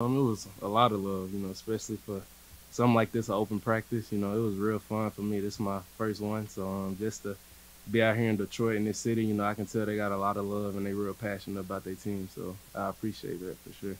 Um, it was a lot of love, you know, especially for something like this, an open practice. You know, it was real fun for me. This is my first one, so um, just to be out here in Detroit in this city, you know, I can tell they got a lot of love and they real passionate about their team. So I appreciate that for sure.